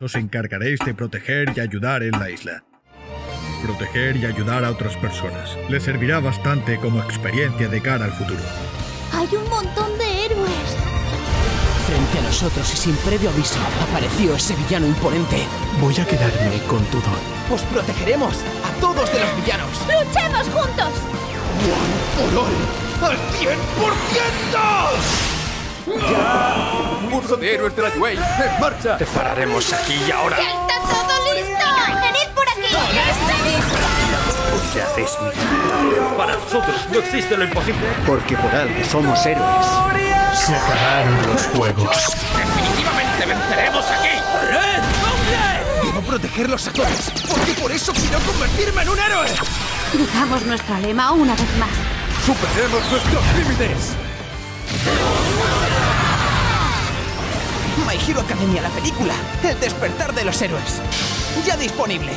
os encargaréis de proteger y ayudar en la isla. Proteger y ayudar a otras personas. Les servirá bastante como experiencia de cara al futuro. Hay un montón de héroes. Frente a nosotros y sin previo aviso, apareció ese villano imponente. Voy a quedarme con tu don. Os protegeremos a todos de los villanos. ¡Luchemos juntos! ¡Al 100%! ¡Curso de héroes de la Way! ¡En marcha! Te pararemos aquí y ahora. ¡Ya está todo listo! ¡Venid por aquí! ¿Qué hacéis mi Para nosotros no existe lo imposible. Porque por algo somos héroes. Se acabaron los juegos. ¡Definitivamente venceremos aquí! Debo protegerlos a todos, porque por eso quiero convertirme en un héroe. Digamos nuestro lema una vez más. ¡Superemos nuestros límites! My Hero Academia, la película. El despertar de los héroes. Ya disponible.